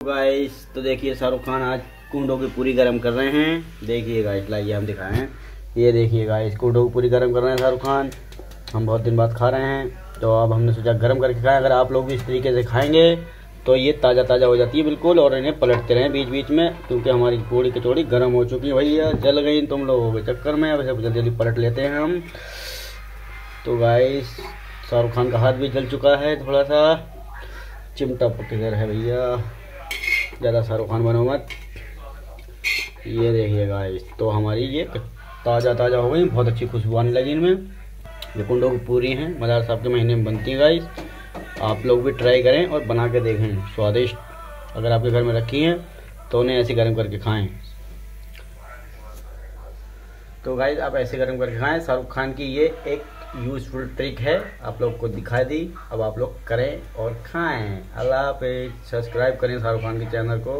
Guys तो देखिए शाहरुख खान आज कुंडों की पूरी गर्म कर रहे हैं। देखिए गाइस लाइए हम दिखाए ये देखिए गाइस कुंडों की पूरी गर्म कर रहे हैं शाहरुख खान। हम बहुत दिन बाद खा रहे हैं तो अब हमने सोचा गर्म करके खाएँ। अगर आप लोग भी इस तरीके से खाएँगे तो ये ताज़ा ताज़ा हो जाती है बिल्कुल और इन्हें पलटते रहें बीच बीच में, क्योंकि हमारी पूरी कचौड़ी गर्म हो चुकी है। भैया, जल गई तुम लोगों के चक्कर में। अब जल्दी जल्दी पलट लेते हैं हम। तो गाइस शाहरुख खान का हाथ भी जल चुका है थोड़ा सा चिमटा किधर है भैया। ज़्यादा शाहरुख खान बनो मत। ये देखिए गाइस तो हमारी ये ताज़ा ताज़ा हो गई, बहुत अच्छी खुशबू आने लगी इनमें। ये कुंडों की पूरी हैं, मदार साहब के महीने में बनती है गाइस आप लोग भी ट्राई करें और बना के देखें, स्वादिष्ट। अगर आपके घर में रखी हैं तो उन्हें ऐसे गर्म करके खाएँ। तो गाइस आप ऐसे गर्म करके खाएँ, शाहरुख खान की ये एक यूजफुल ट्रिक है। आप लोग को दिखाई दी। अब आप लोग करें और खाएँ। अल्लाह पे सब्सक्राइब करें शाहरुख खान के चैनल को।